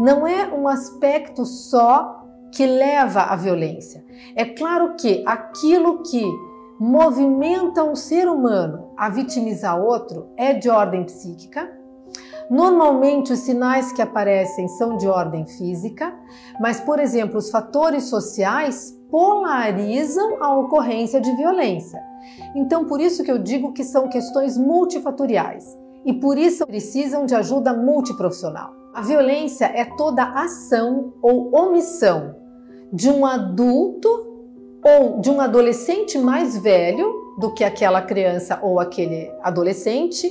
não é um aspecto só que leva à violência. É claro que aquilo que movimenta um ser humano a vitimizar outro é de ordem psíquica. Normalmente, os sinais que aparecem são de ordem física, mas, por exemplo, os fatores sociais polarizam a ocorrência de violência. Então, por isso que eu digo que são questões multifatoriais e por isso precisam de ajuda multiprofissional. A violência é toda ação ou omissão de um adulto ou de um adolescente mais velho do que aquela criança ou aquele adolescente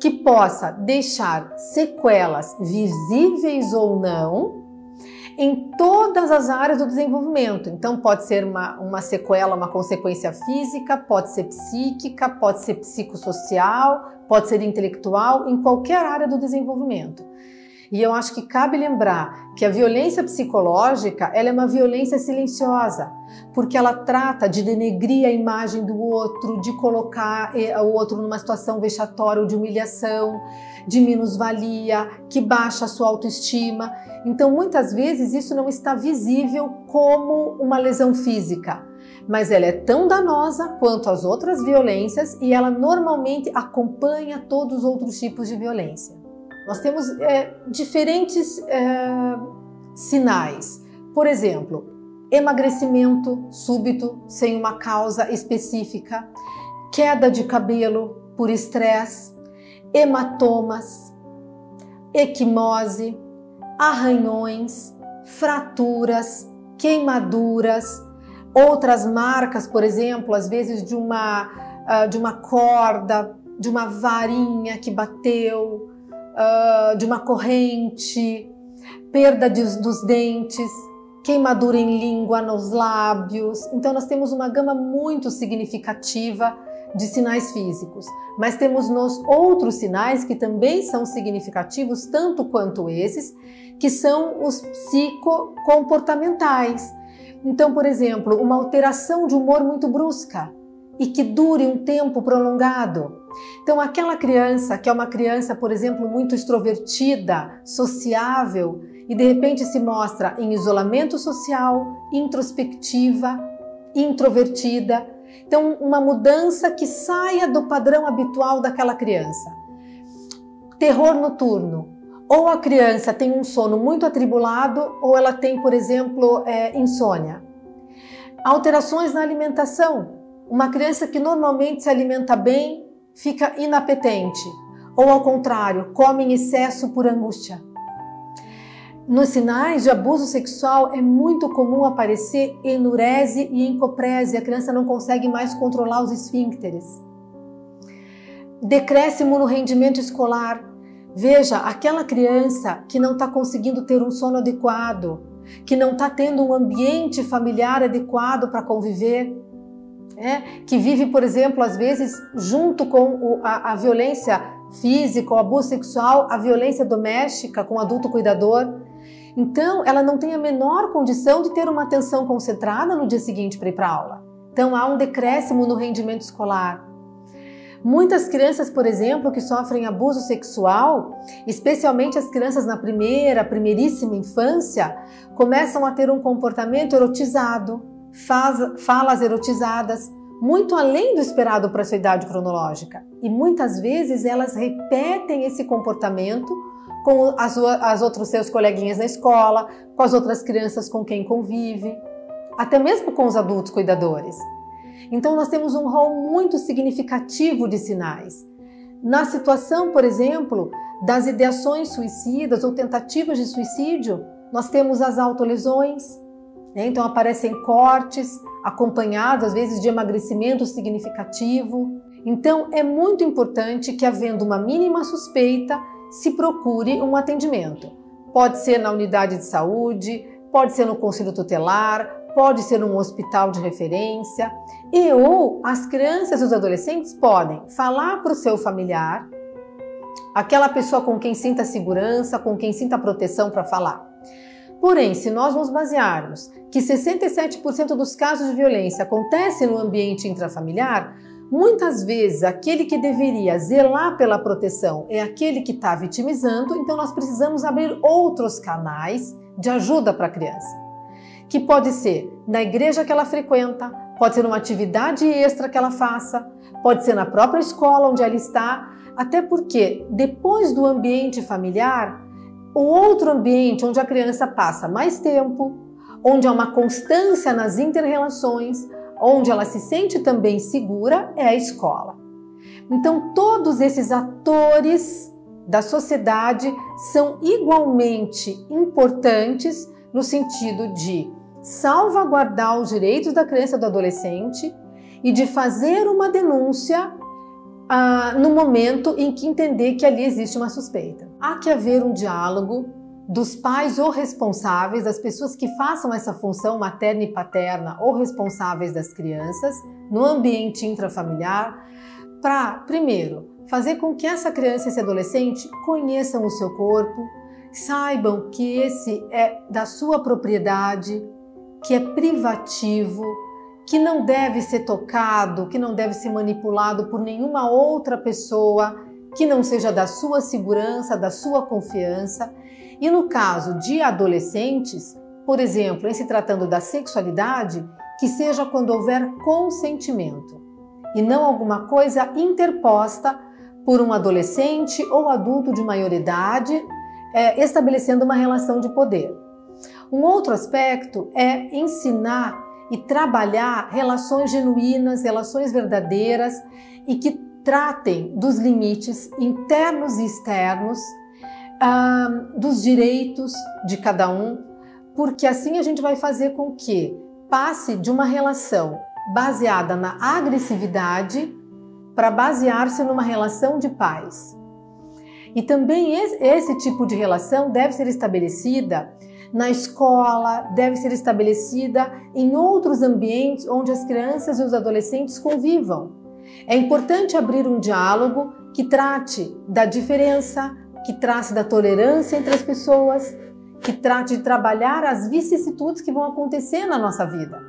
que possa deixar sequelas visíveis ou não em todas as áreas do desenvolvimento. Então, pode ser uma, uma sequela, uma consequência física, pode ser psíquica, pode ser psicossocial, pode ser intelectual, em qualquer área do desenvolvimento. E eu acho que cabe lembrar que a violência psicológica ela é uma violência silenciosa, porque ela trata de denegrir a imagem do outro, de colocar eh, o outro numa situação vexatória ou de humilhação, de minusvalia, que baixa a sua autoestima. Então, muitas vezes isso não está visível como uma lesão física, mas ela é tão danosa quanto as outras violências e ela normalmente acompanha todos os outros tipos de violência. Nós temos é, diferentes é, sinais. Por exemplo, emagrecimento súbito sem uma causa específica, queda de cabelo por estresse, hematomas, equimose, arranhões, fraturas, queimaduras, outras marcas, por exemplo, às vezes de uma, ah, de uma corda, de uma varinha que bateu, uh, de uma corrente, perda de, dos dentes, queimadura em língua, nos lábios. Então, nós temos uma gama muito significativa de sinais físicos, mas temos nos outros sinais que também são significativos, tanto quanto esses, que são os psicocomportamentais. Então, por exemplo, uma alteração de humor muito brusca e que dure um tempo prolongado então, aquela criança que é uma criança, por exemplo, muito extrovertida, sociável, e de repente se mostra em isolamento social, introspectiva, introvertida. Então, uma mudança que saia do padrão habitual daquela criança. Terror noturno. Ou a criança tem um sono muito atribulado, ou ela tem, por exemplo, é, insônia. Alterações na alimentação. Uma criança que normalmente se alimenta bem, fica inapetente, ou ao contrário, come em excesso por angústia. Nos sinais de abuso sexual é muito comum aparecer enurese e encoprese, a criança não consegue mais controlar os esfíncteres. Decréscimo no rendimento escolar. Veja, aquela criança que não está conseguindo ter um sono adequado, que não está tendo um ambiente familiar adequado para conviver, é, que vive, por exemplo, às vezes junto com o, a, a, violência física, o abuso sexual, a violência doméstica com o adulto cuidador. Então, ela não tem a menor condição de ter uma atenção concentrada no dia seguinte para ir para aula. Então, há um decréscimo no rendimento escolar. Muitas crianças, por exemplo, que sofrem abuso sexual, especialmente as crianças na primeira, primeiríssima infância, começam a ter um comportamento erotizado, faz, falas erotizadas, muito além do esperado para sua idade cronológica. E muitas vezes elas repetem esse comportamento com as, as outros seus coleguinhas na escola, com as outras crianças com quem convive, até mesmo com os adultos cuidadores. Então nós temos um rol muito significativo de sinais. Na situação, por exemplo, das ideações suicidas ou tentativas de suicídio, nós temos as autolesões, né? Então aparecem cortes acompanhados às vezes de emagrecimento significativo. Então é muito importante que havendo uma mínima suspeita se procure um atendimento. Pode ser na unidade de saúde, pode ser no conselho tutelar, pode ser num hospital de referência e ou as crianças e os adolescentes podem falar para o seu familiar, aquela pessoa com quem sinta segurança, com quem sinta proteção para falar. Porém, se nós nos basearmos que 67% dos casos de violência acontecem no ambiente intrafamiliar, Muitas vezes, aquele que deveria zelar pela proteção é aquele que está vitimizando, então nós precisamos abrir outros canais de ajuda para a criança. Que pode ser na igreja que ela frequenta, pode ser numa atividade extra que ela faça, pode ser na própria escola onde ela está, até porque depois do ambiente familiar, o outro ambiente onde a criança passa mais tempo, onde há uma constância nas interrelações, onde ela se sente também segura, é a escola. Então, todos esses atores da sociedade são igualmente importantes no sentido de salvaguardar os direitos da criança e do adolescente e de fazer uma denúncia ah, no momento em que entender que ali existe uma suspeita. Há que haver um diálogo dos pais ou responsáveis, das pessoas que façam essa função materna e paterna ou responsáveis das crianças no ambiente intrafamiliar, para, primeiro, fazer com que essa criança e esse adolescente conheçam o seu corpo, saibam que esse é da sua propriedade, que é privativo, que não deve ser tocado, que não deve ser manipulado por nenhuma outra pessoa que não seja da sua segurança, da sua confiança e no caso de adolescentes, por exemplo, em se tratando da sexualidade, que seja quando houver consentimento e não alguma coisa interposta por um adolescente ou adulto de maioridade é, estabelecendo uma relação de poder. Um outro aspecto é ensinar e trabalhar relações genuínas, relações verdadeiras e que tratem dos limites internos e externos dos direitos de cada um, porque assim a gente vai fazer com que passe de uma relação baseada na agressividade para basear-se numa relação de paz. E também esse tipo de relação deve ser estabelecida na escola, deve ser estabelecida em outros ambientes onde as crianças e os adolescentes convivam. É importante abrir um diálogo que trate da diferença, que trate da tolerância entre as pessoas, que trate de trabalhar as vicissitudes que vão acontecer na nossa vida,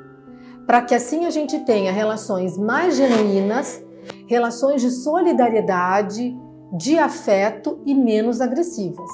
para que assim a gente tenha relações mais genuínas, relações de solidariedade, de afeto e menos agressivas.